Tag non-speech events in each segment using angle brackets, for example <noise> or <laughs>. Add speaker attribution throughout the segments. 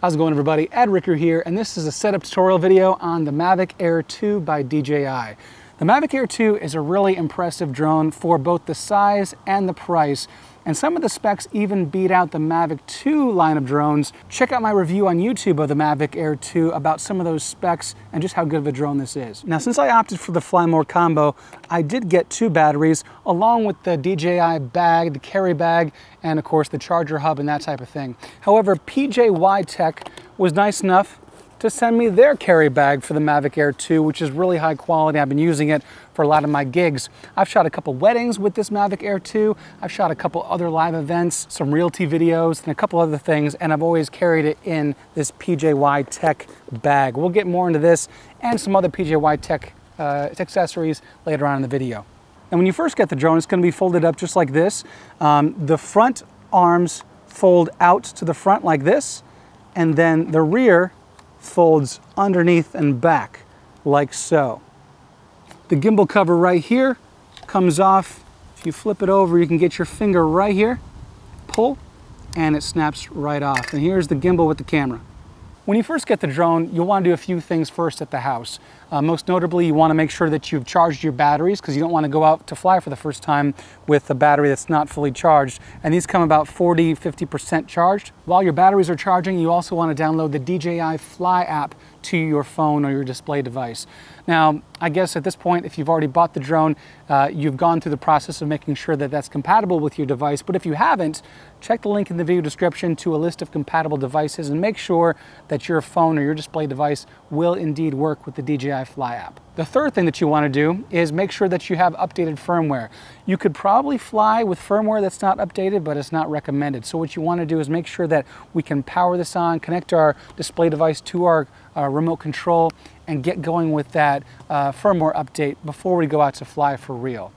Speaker 1: How's it going everybody? Ed Ricker here and this is a setup tutorial video on the Mavic Air 2 by DJI. The Mavic Air 2 is a really impressive drone for both the size and the price and some of the specs even beat out the Mavic 2 line of drones. Check out my review on YouTube of the Mavic Air 2 about some of those specs and just how good of a drone this is. Now, since I opted for the Fly More combo, I did get two batteries along with the DJI bag, the carry bag, and of course the charger hub and that type of thing. However, PGYTECH was nice enough to send me their carry bag for the Mavic Air 2, which is really high quality. I've been using it for a lot of my gigs. I've shot a couple weddings with this Mavic Air 2. I've shot a couple other live events, some realty videos, and a couple other things, and I've always carried it in this PGYTECH bag. We'll get more into this and some other PGYTECH uh, accessories later on in the video. And when you first get the drone, it's gonna be folded up just like this. Um, the front arms fold out to the front like this, and then the rear folds underneath and back like so. The gimbal cover right here comes off. If you flip it over, you can get your finger right here, pull, and it snaps right off. And here's the gimbal with the camera. When you first get the drone, you'll want to do a few things first at the house. Uh, most notably, you want to make sure that you've charged your batteries because you don't want to go out to fly for the first time with a battery that's not fully charged. And these come about 40, 50% charged. While your batteries are charging, you also want to download the DJI Fly app to your phone or your display device. Now, I guess at this point, if you've already bought the drone, uh, you've gone through the process of making sure that that's compatible with your device. But if you haven't, check the link in the video description to a list of compatible devices and make sure that your phone or your display device will indeed work with the DJI Fly app. The third thing that you want to do is make sure that you have updated firmware. You could probably fly with firmware that's not updated, but it's not recommended. So what you want to do is make sure that we can power this on, connect our display device to our uh, remote control, and get going with that uh, firmware update before we go out to fly for real.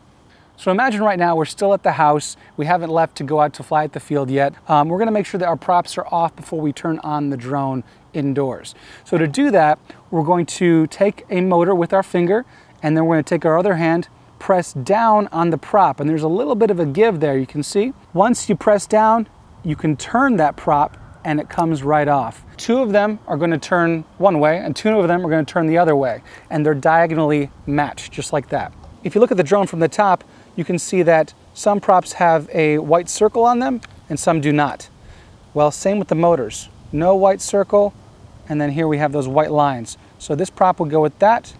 Speaker 1: So imagine right now we're still at the house. We haven't left to go out to fly at the field yet. Um, we're gonna make sure that our props are off before we turn on the drone indoors. So to do that, we're going to take a motor with our finger and then we're gonna take our other hand, press down on the prop. And there's a little bit of a give there, you can see. Once you press down, you can turn that prop and it comes right off. Two of them are going to turn one way and two of them are going to turn the other way and they're diagonally matched just like that. If you look at the drone from the top, you can see that some props have a white circle on them and some do not. Well, same with the motors. No white circle, and then here we have those white lines. So this prop will go with that,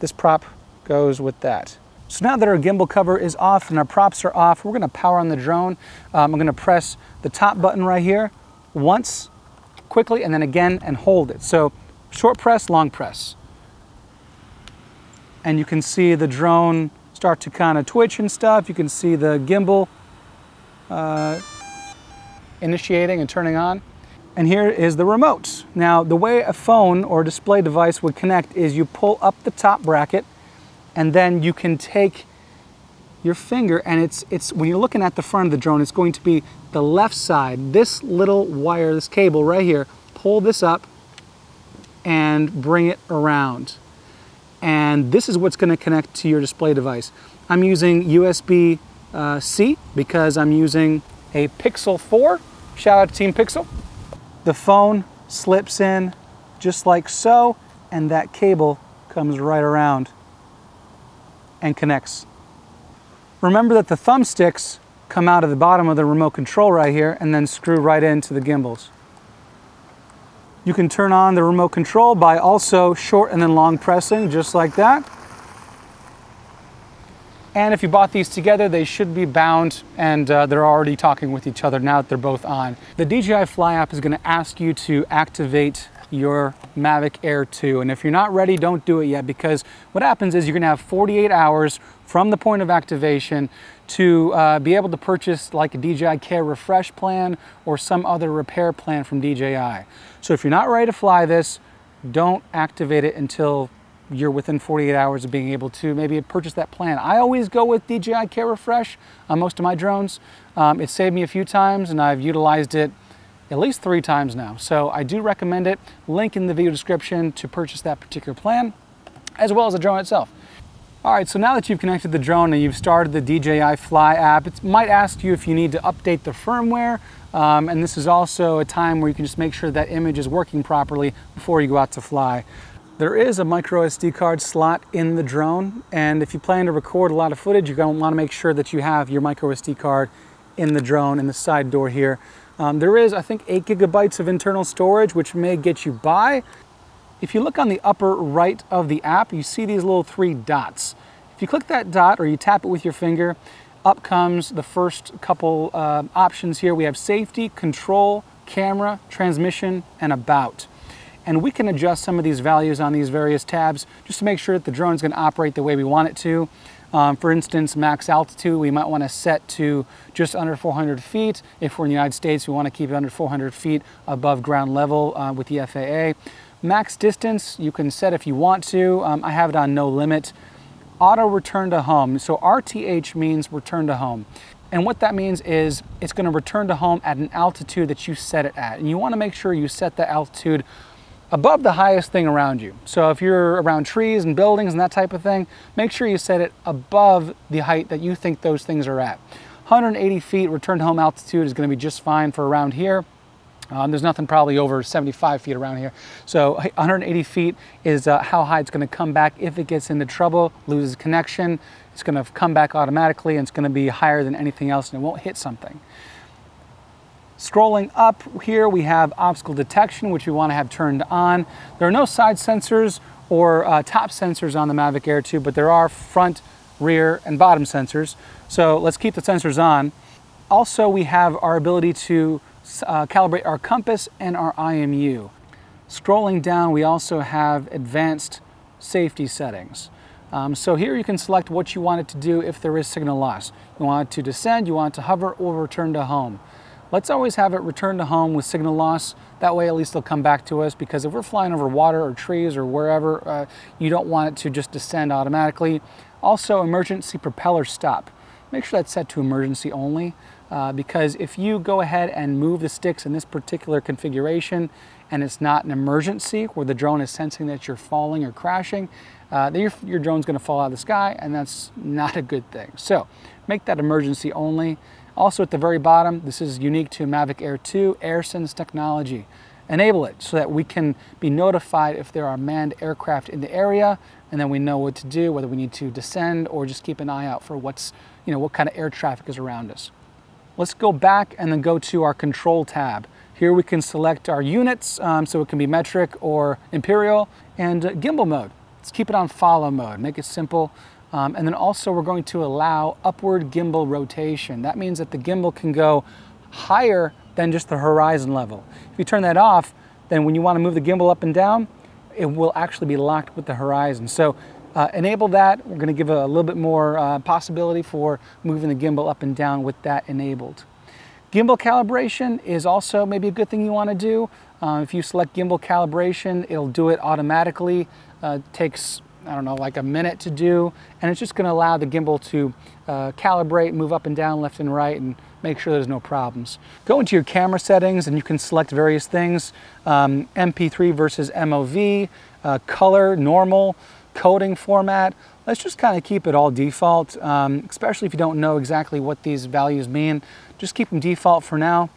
Speaker 1: this prop goes with that. So now that our gimbal cover is off and our props are off, we're gonna power on the drone. Um, I'm gonna press the top button right here once, quickly, and then again and hold it. So short press, long press. And you can see the drone start to kind of twitch and stuff. You can see the gimbal uh, initiating and turning on. And here is the remote. Now, the way a phone or display device would connect is you pull up the top bracket and then you can take your finger and it's, it's when you're looking at the front of the drone, it's going to be the left side. This little wire, this cable right here, pull this up and bring it around and this is what's going to connect to your display device. I'm using USB-C uh, because I'm using a Pixel 4. Shout out to Team Pixel. The phone slips in just like so, and that cable comes right around and connects. Remember that the thumbsticks come out of the bottom of the remote control right here and then screw right into the gimbals. You can turn on the remote control by also short and then long pressing, just like that. And if you bought these together, they should be bound and uh, they're already talking with each other now that they're both on. The DJI Fly app is gonna ask you to activate your Mavic Air 2. And if you're not ready, don't do it yet because what happens is you're gonna have 48 hours from the point of activation to uh, be able to purchase like a DJI Care Refresh plan or some other repair plan from DJI. So if you're not ready to fly this, don't activate it until you're within 48 hours of being able to maybe purchase that plan. I always go with DJI Care Refresh on most of my drones. Um, it saved me a few times and I've utilized it at least three times now. So I do recommend it. Link in the video description to purchase that particular plan, as well as the drone itself. All right, so now that you've connected the drone and you've started the DJI Fly app, it might ask you if you need to update the firmware. Um, and this is also a time where you can just make sure that image is working properly before you go out to fly. There is a micro SD card slot in the drone, and if you plan to record a lot of footage, you're to want to make sure that you have your micro SD card in the drone in the side door here. Um, there is, I think, 8 gigabytes of internal storage, which may get you by. If you look on the upper right of the app, you see these little three dots. If you click that dot or you tap it with your finger, up comes the first couple uh, options here. We have safety, control, camera, transmission, and about and we can adjust some of these values on these various tabs just to make sure that the drone is going to operate the way we want it to. Um, for instance, max altitude, we might want to set to just under 400 feet. If we're in the United States, we want to keep it under 400 feet above ground level uh, with the FAA. Max distance, you can set if you want to. Um, I have it on no limit. Auto return to home. So RTH means return to home. And what that means is it's going to return to home at an altitude that you set it at. And you want to make sure you set the altitude above the highest thing around you. So if you're around trees and buildings and that type of thing, make sure you set it above the height that you think those things are at. 180 feet return home altitude is going to be just fine for around here. Um, there's nothing probably over 75 feet around here. So 180 feet is uh, how high it's going to come back if it gets into trouble, loses connection. It's going to come back automatically and it's going to be higher than anything else and it won't hit something. Scrolling up here, we have obstacle detection, which we want to have turned on. There are no side sensors or uh, top sensors on the Mavic Air 2, but there are front, rear, and bottom sensors. So let's keep the sensors on. Also, we have our ability to uh, calibrate our compass and our IMU. Scrolling down, we also have advanced safety settings. Um, so here you can select what you want it to do if there is signal loss. You want it to descend, you want it to hover, or return to home. Let's always have it return to home with signal loss. That way at least they'll come back to us because if we're flying over water or trees or wherever, uh, you don't want it to just descend automatically. Also, emergency propeller stop. Make sure that's set to emergency only uh, because if you go ahead and move the sticks in this particular configuration and it's not an emergency where the drone is sensing that you're falling or crashing, uh, your, your drone's gonna fall out of the sky and that's not a good thing. So make that emergency only. Also at the very bottom, this is unique to Mavic Air 2, AirSense technology. Enable it so that we can be notified if there are manned aircraft in the area and then we know what to do, whether we need to descend or just keep an eye out for what's, you know, what kind of air traffic is around us. Let's go back and then go to our control tab. Here we can select our units, um, so it can be metric or imperial, and uh, gimbal mode. Let's keep it on follow mode, make it simple. Um, and then also we're going to allow upward gimbal rotation. That means that the gimbal can go higher than just the horizon level. If you turn that off, then when you want to move the gimbal up and down, it will actually be locked with the horizon. So uh, enable that. We're going to give a, little bit more uh, possibility for moving the gimbal up and down with that enabled. Gimbal calibration is also maybe a good thing you want to do. Uh, if you select gimbal calibration, it'll do it automatically. Uh, takes I don't know, like a minute to do. And it's just gonna allow the gimbal to uh, calibrate, move up and down, left and right, and make sure there's no problems. Go into your camera settings and you can select various things. Um, MP3 versus MOV, uh, color, normal, coding format. Let's just kind of keep it all default, um, especially if you don't know exactly what these values mean. Just keep them default for now.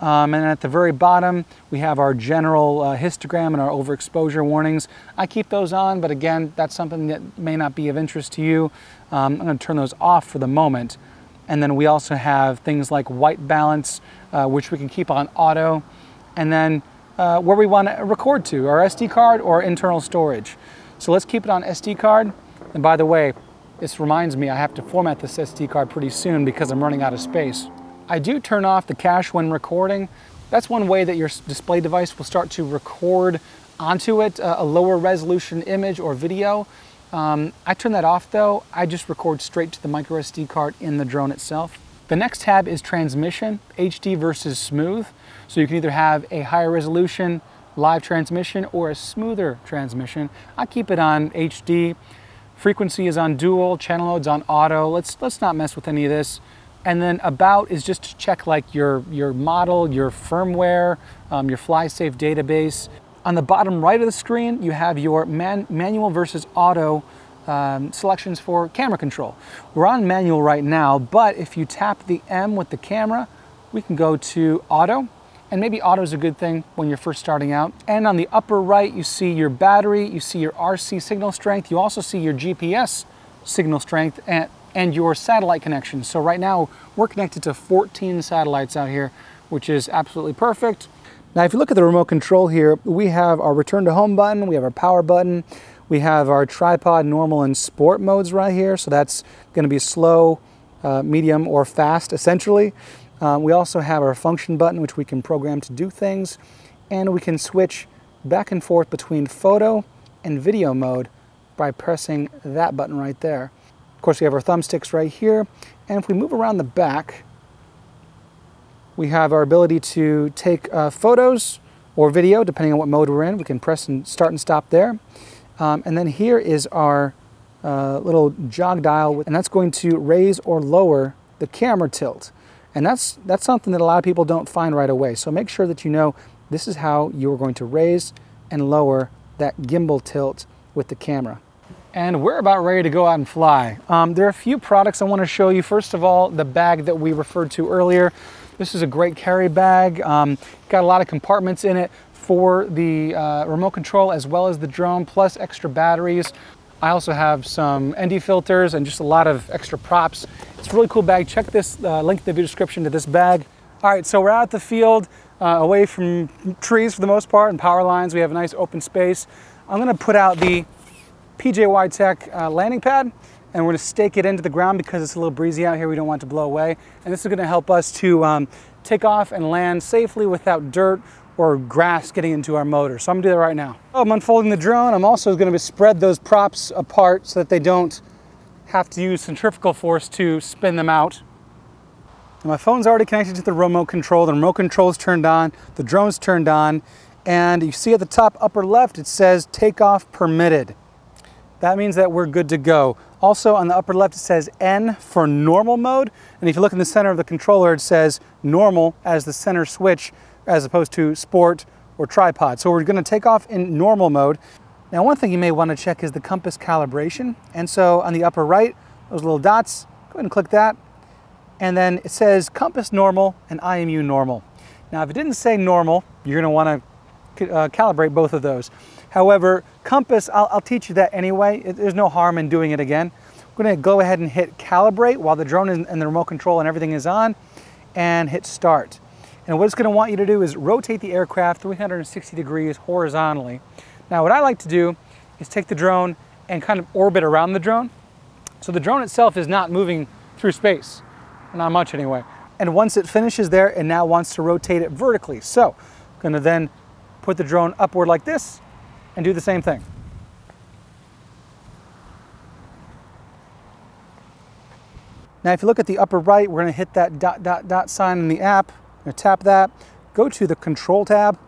Speaker 1: Um, and at the very bottom, we have our general uh, histogram and our overexposure warnings. I keep those on, but again, that's something that may not be of interest to you. Um, I'm going to turn those off for the moment. And then we also have things like white balance, uh, which we can keep on auto. And then uh, where we want to record to, our SD card or internal storage. So let's keep it on SD card. And by the way, this reminds me I have to format this SD card pretty soon because I'm running out of space. I do turn off the cache when recording. That's one way that your display device will start to record onto it uh, a lower resolution image or video. Um, I turn that off though. I just record straight to the micro SD card in the drone itself. The next tab is transmission, HD versus smooth. So you can either have a higher resolution live transmission or a smoother transmission. I keep it on HD. Frequency is on dual, channel loads on auto. Let's, let's not mess with any of this. And then about is just to check like your, your model, your firmware, um, your FlySafe database. On the bottom right of the screen, you have your man, manual versus auto um, selections for camera control. We're on manual right now, but if you tap the M with the camera, we can go to auto, and maybe auto is a good thing when you're first starting out. And on the upper right, you see your battery, you see your RC signal strength, you also see your GPS signal strength and, and your satellite connection. So right now, we're connected to 14 satellites out here, which is absolutely perfect. Now, if you look at the remote control here, we have our return to home button, we have our power button, we have our tripod normal and sport modes right here. So that's gonna be slow, uh, medium, or fast, essentially. Um, we also have our function button, which we can program to do things, and we can switch back and forth between photo and video mode by pressing that button right there. Course, we have our thumbsticks right here, and if we move around the back, we have our ability to take uh, photos or video, depending on what mode we're in. We can press and start and stop there. Um, and then here is our uh, little jog dial, and that's going to raise or lower the camera tilt. And that's, that's something that a lot of people don't find right away. So make sure that you know this is how you're going to raise and lower that gimbal tilt with the camera. And we're about ready to go out and fly. Um, there are a few products I want to show you. First of all, the bag that we referred to earlier. This is a great carry bag. Um, got a lot of compartments in it for the uh, remote control as well as the drone, plus extra batteries. I also have some ND filters and just a lot of extra props. It's a really cool bag. Check this uh, link in the video description to this bag. All right, so we're out at the field, uh, away from trees for the most part and power lines. We have a nice open space. I'm gonna put out the PGYTECH uh, landing pad and we're gonna stake it into the ground because it's a little breezy out here. We don't want it to blow away. And this is gonna help us to um, take off and land safely without dirt or grass getting into our motor. So I'm gonna do that right now. Oh, I'm unfolding the drone. I'm also gonna spread those props apart so that they don't have to use centrifugal force to spin them out. And my phone's already connected to the remote control. The remote control is turned on, the drone's turned on, and you see at the top upper left, it says takeoff permitted. That means that we're good to go. Also on the upper left, it says N for normal mode. And if you look in the center of the controller, it says normal as the center switch as opposed to sport or tripod. So we're gonna take off in normal mode. Now one thing you may wanna check is the compass calibration. And so on the upper right, those little dots, go ahead and click that. And then it says compass normal and IMU normal. Now if it didn't say normal, you're gonna wanna uh, calibrate both of those. However, compass, I'll, I'll teach you that anyway. It, there's no harm in doing it again. I'm gonna go ahead and hit calibrate while the drone and the remote control and everything is on and hit start. And what it's gonna want you to do is rotate the aircraft 360 degrees horizontally. Now what I like to do is take the drone and kind of orbit around the drone. So the drone itself is not moving through space, not much anyway. And once it finishes there, it now wants to rotate it vertically. So I'm gonna then put the drone upward like this and do the same thing. Now if you look at the upper right, we're gonna hit that dot dot dot sign in the app going to tap that, go to the control tab,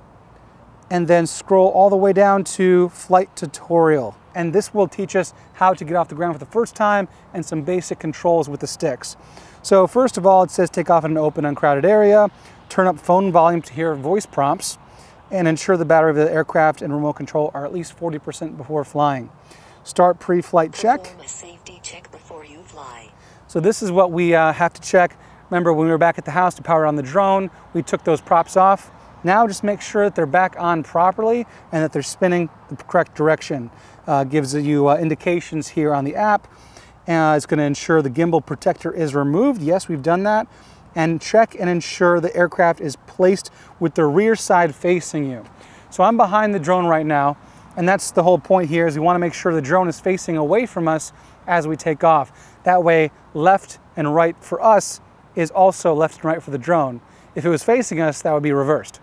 Speaker 1: and then scroll all the way down to flight tutorial. And this will teach us how to get off the ground for the first time and some basic controls with the sticks. So first of all, it says take off in an open, uncrowded area, turn up phone volume to hear voice prompts, and ensure the battery of the aircraft and remote control are at least 40% before flying. Start pre-flight check. check so this is what we uh, have to check. Remember when we were back at the house to power on the drone, we took those props off. Now just make sure that they're back on properly and that they're spinning the correct direction. Uh, gives you uh, indications here on the app. Uh, it's going to ensure the gimbal protector is removed. Yes, we've done that. And check and ensure the aircraft is placed with the rear side facing you. So I'm behind the drone right now, and that's the whole point here is we want to make sure the drone is facing away from us as we take off. That way, left and right for us is also left and right for the drone. If it was facing us, that would be reversed.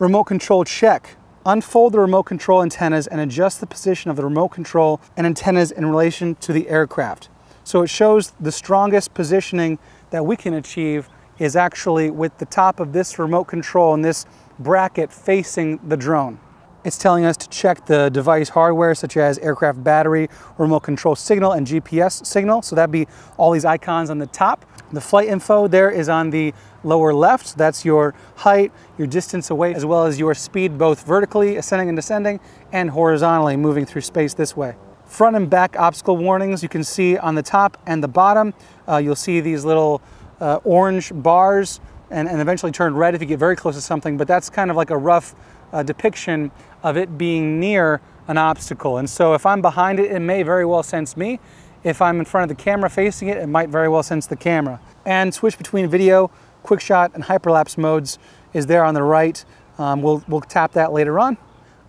Speaker 1: Remote control check. Unfold the remote control antennas and adjust the position of the remote control and antennas in relation to the aircraft. So it shows the strongest positioning that we can achieve is actually with the top of this remote control and this bracket facing the drone. It's telling us to check the device hardware such as aircraft battery, remote control signal, and GPS signal. So that'd be all these icons on the top. The flight info there is on the lower left. That's your height, your distance away, as well as your speed both vertically, ascending and descending, and horizontally moving through space this way. Front and back obstacle warnings you can see on the top and the bottom. Uh, you'll see these little uh, orange bars and, and eventually turn red if you get very close to something, but that's kind of like a rough uh, depiction of it being near an obstacle. And so if I'm behind it, it may very well sense me. If I'm in front of the camera facing it, it might very well sense the camera. And switch between video, quick shot, and hyperlapse modes is there on the right. Um, we'll, we'll tap that later on.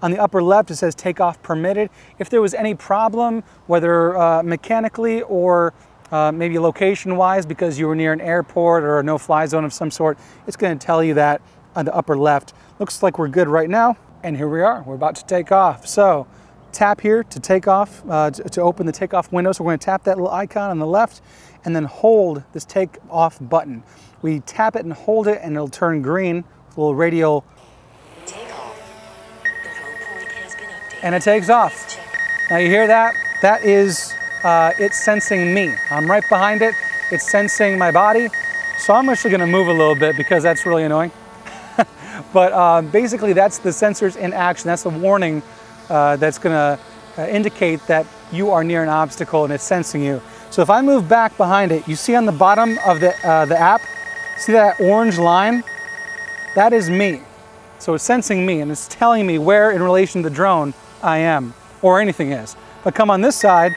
Speaker 1: On the upper left, it says takeoff permitted. If there was any problem, whether uh, mechanically or uh, maybe location-wise because you were near an airport or a no-fly zone of some sort, it's going to tell you that on the upper left. Looks like we're good right now. And here we are, we're about to take off. So tap here to take off, uh, to, to, open the takeoff window. So we're going to tap that little icon on the left and then hold this take off button. We tap it and hold it and it'll turn green with a little radial and it takes off. Now you hear that? That is uh, it's sensing me. I'm right behind it. It's sensing my body. So I'm actually gonna move a little bit because that's really annoying. <laughs> but uh, basically that's the sensors in action. That's the warning uh, that's gonna uh, indicate that you are near an obstacle and it's sensing you. So if I move back behind it, you see on the bottom of the, uh, the app, see that orange line? That is me. So it's sensing me and it's telling me where in relation to the drone I am or anything is. But come on this side,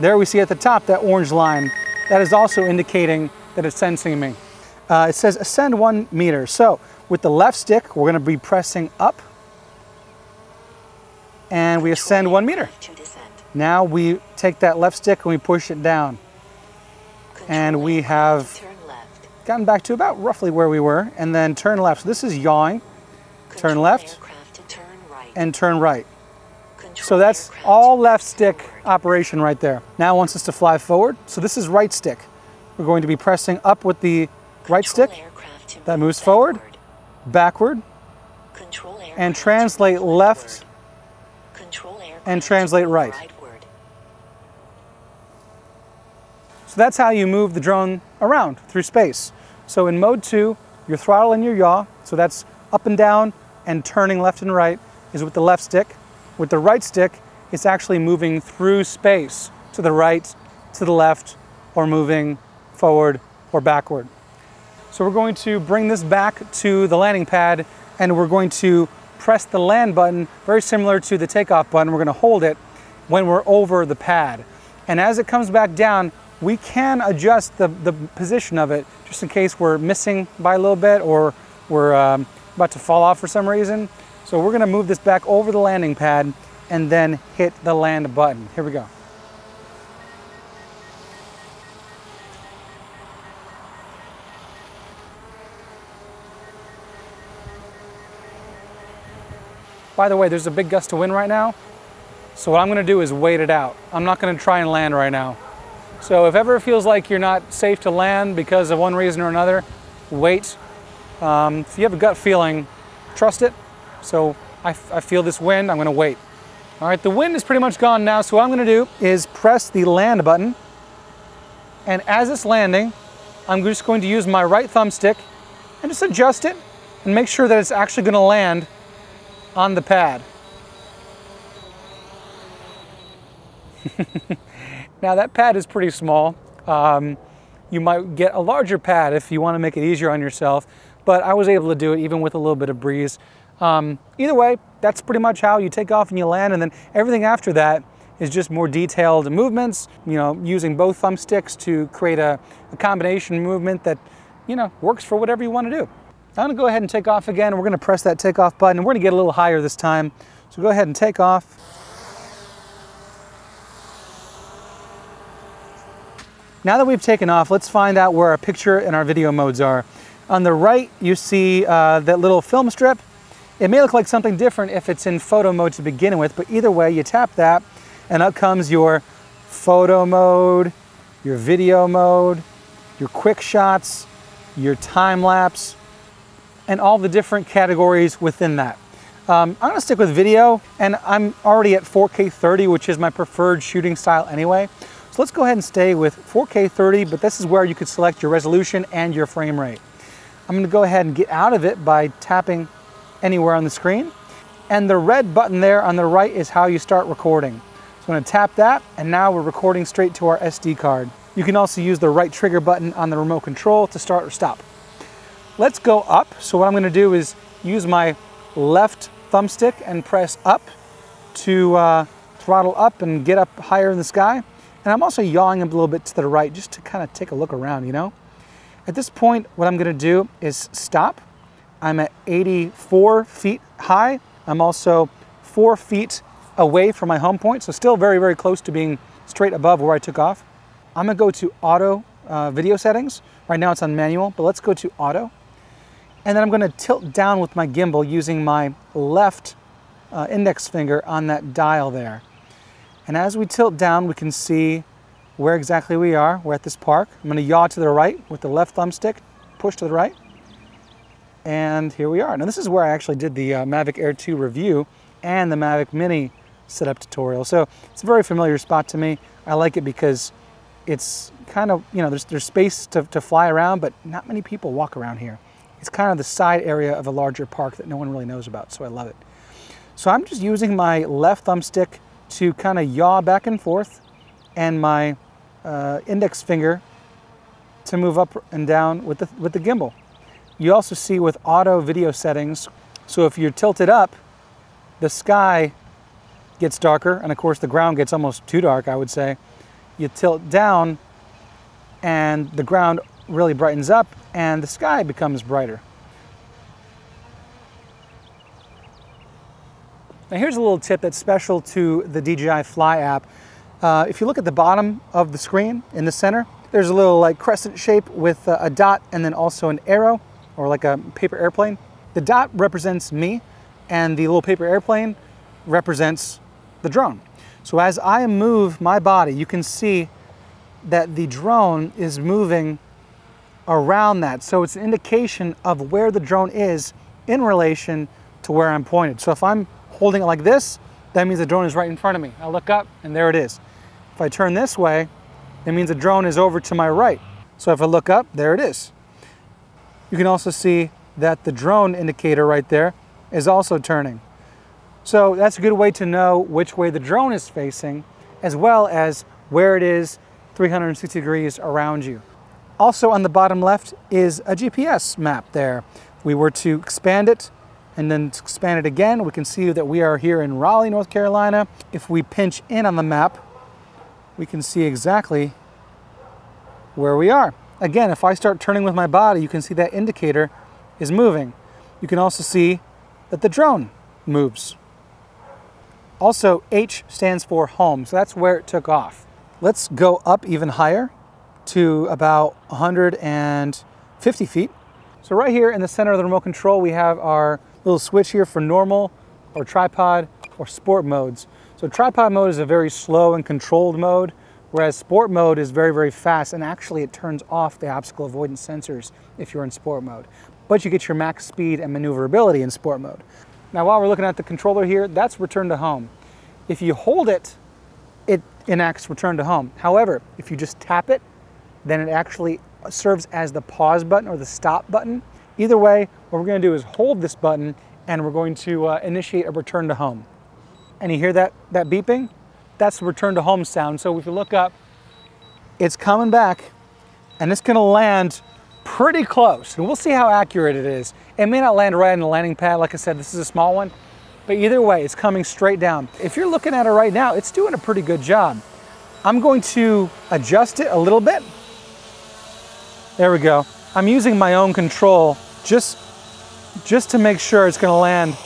Speaker 1: there we see at the top that orange line. That is also indicating that it's sensing me. Uh, it says ascend one meter. So with the left stick, we're gonna be pressing up and we ascend one meter. Now we take that left stick and we push it down. And we have gotten back to about roughly where we were and then turn left. So this is yawing, turn left, and turn right. So that's all left stick operation right there. Now wants us to fly forward. So this is right stick. We're going to be pressing up with the right stick. That moves forward, backward, and translate left and translate right. So that's how you move the drone around through space. So in mode two, your throttle and your yaw, so that's up and down and turning left and right, is with the left stick. With the right stick, it's actually moving through space to the right, to the left, or moving forward or backward. So we're going to bring this back to the landing pad and we're going to press the land button, very similar to the takeoff button. We're gonna hold it when we're over the pad. And as it comes back down, we can adjust the, the position of it just in case we're missing by a little bit or we're um, about to fall off for some reason. So we're gonna move this back over the landing pad and then hit the land button. Here we go. By the way, there's a big gust of wind right now. So what I'm gonna do is wait it out. I'm not gonna try and land right now. So if ever it feels like you're not safe to land because of one reason or another, wait. Um, if you have a gut feeling, trust it, so I, I feel this wind, I'm gonna wait. All right, the wind is pretty much gone now, so what I'm gonna do is press the land button, and as it's landing, I'm just going to use my right thumbstick and just adjust it and make sure that it's actually gonna land on the pad. <laughs> now that pad is pretty small. Um, you might get a larger pad if you want to make it easier on yourself, but I was able to do it even with a little bit of breeze. Um, either way, that's pretty much how you take off and you land, and then everything after that is just more detailed movements, you know, using both thumbsticks to create a, a combination movement that, you know, works for whatever you want to do. I'm gonna go ahead and take off again. We're gonna press that takeoff button, we're gonna get a little higher this time. So go ahead and take off. Now that we've taken off, let's find out where our picture and our video modes are. On the right, you see uh, that little film strip. It may look like something different if it's in photo mode to begin with, but either way, you tap that and up comes your photo mode, your video mode, your quick shots, your time lapse, and all the different categories within that. Um, I'm gonna stick with video and I'm already at 4K 30, which is my preferred shooting style anyway. So let's go ahead and stay with 4K 30, but this is where you could select your resolution and your frame rate. I'm gonna go ahead and get out of it by tapping anywhere on the screen. And the red button there on the right is how you start recording. So I'm gonna tap that, and now we're recording straight to our SD card. You can also use the right trigger button on the remote control to start or stop. let's go up. So what I'm gonna do is use my left thumbstick and press up to uh, throttle up and get up higher in the sky. And I'm also yawing a little bit to the right just to kind of take a look around, you know? At this point, what I'm gonna do is stop. I'm at 84 feet high. I'm also four feet away from my home point, so still very, very close to being straight above where I took off. I'm gonna go to auto uh, video settings. Right now it's on manual, but let's go to auto. And then I'm gonna tilt down with my gimbal using my left uh, index finger on that dial there. And as we tilt down, we can see where exactly we are. We're at this park. I'm gonna yaw to the right with the left thumbstick, push to the right. And here we are. Now this is where I actually did the uh, Mavic Air 2 review and the Mavic Mini setup tutorial. So it's a very familiar spot to me. I like it because it's kind of, you know, there's, there's space to, to fly around, but not many people walk around here. It's kind of the side area of a larger park that no one really knows about, so I love it. So I'm just using my left thumbstick to kind of yaw back and forth and my uh, index finger to move up and down with the, with the gimbal. You also see with auto video settings, so if you're tilted up, the sky gets darker, and of course the ground gets almost too dark, I would say. You tilt down, and the ground really brightens up, and the sky becomes brighter. Now here's a little tip that's special to the DJI Fly app. Uh, if you look at the bottom of the screen in the center, there's a little like crescent shape with uh, a dot and then also an arrow or like a paper airplane. The dot represents me and the little paper airplane represents the drone. So as I move my body, you can see that the drone is moving around that. So it's an indication of where the drone is in relation to where I'm pointed. So if I'm holding it like this, that means the drone is right in front of me. I look up and there it is. If I turn this way, it means the drone is over to my right. So if I look up, there it is. You can also see that the drone indicator right there is also turning. So that's a good way to know which way the drone is facing, as well as where it is 360 degrees around you. Also on the bottom left is a GPS map there. We were to expand it and then expand it again, we can see that we are here in Raleigh, North Carolina. If we pinch in on the map, we can see exactly where we are. Again, if I start turning with my body, you can see that indicator is moving. You can also see that the drone moves. Also, H stands for home, so that's where it took off. Let's go up even higher to about 150 feet. So right here in the center of the remote control, we have our little switch here for normal or tripod or sport modes. So tripod mode is a very slow and controlled mode, whereas sport mode is very, very fast, and actually it turns off the obstacle avoidance sensors if you're in sport mode. But you get your max speed and maneuverability in sport mode. Now while we're looking at the controller here, that's return to home. If you hold it, it enacts return to home. However, if you just tap it, then it actually serves as the pause button or the stop button. Either way, what we're gonna do is hold this button and we're going to uh, initiate a return to home. And you hear that, that beeping? That's the return to home sound. So if you look up, it's coming back and it's gonna land pretty close. And we'll see how accurate it is. It may not land right on the landing pad. Like I said, this is a small one, but either way, it's coming straight down. If you're looking at it right now, it's doing a pretty good job. I'm going to adjust it a little bit. There we go. I'm using my own control just, just to make sure it's gonna land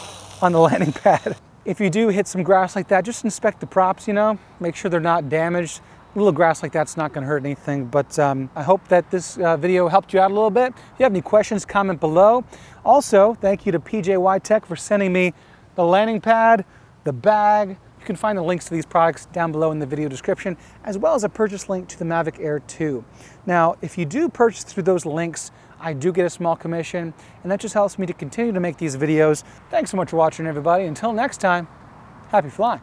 Speaker 1: on the <laughs> landing pad. If you do hit some grass like that, just inspect the props, you know, make sure they're not damaged. A little grass like that's not gonna hurt anything, but um, I hope that this uh, video helped you out a little bit. If you have any questions, comment below. Also, thank you to PGYTECH for sending me the landing pad, the bag. You can find the links to these products down below in the video description, as well as a purchase link to the Mavic Air 2. Now, if you do purchase through those links, I do get a small commission, and that just helps me to continue to make these videos. Thanks so much for watching, everybody. Until next time, happy flying.